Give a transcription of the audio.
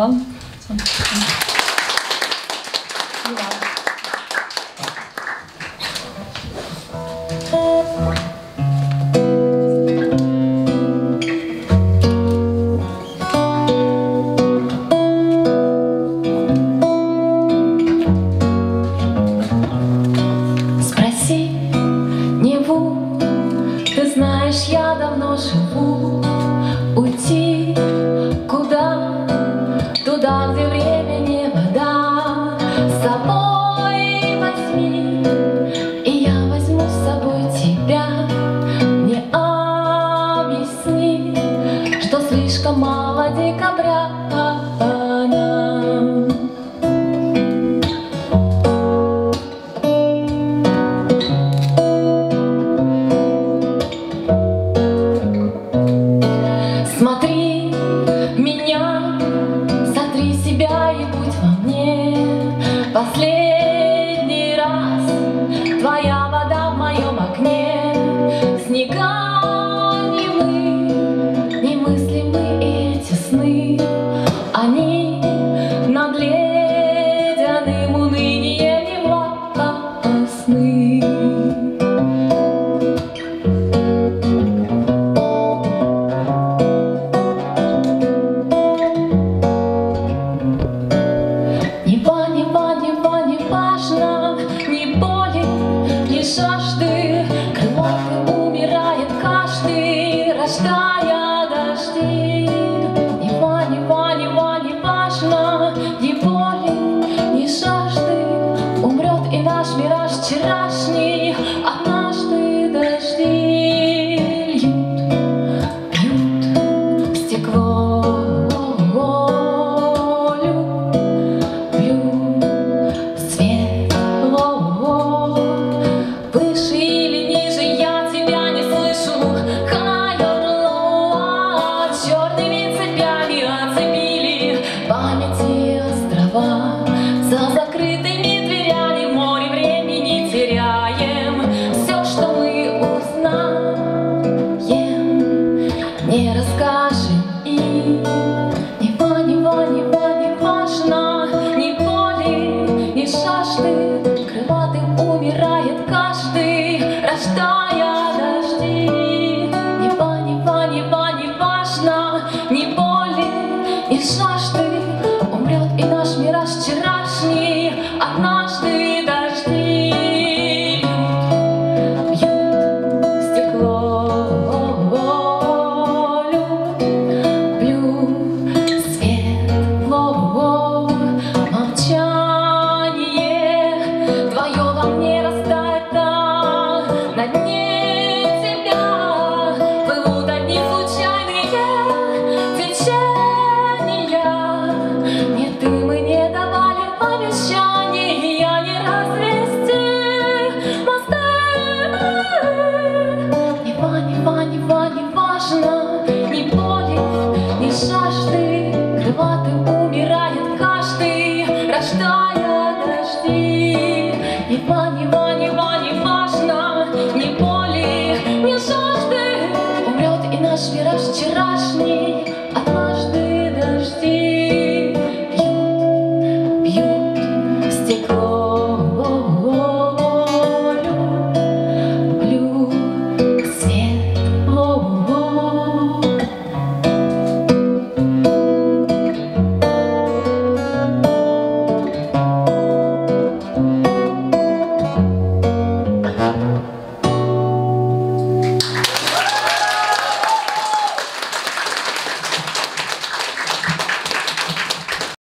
вам. Спроси Неву, ты знаешь, я давно живу. декабря она. Смотри меня, сотри себя и будь во мне последний раз. sleep. 나와 Diagnostic. тривати.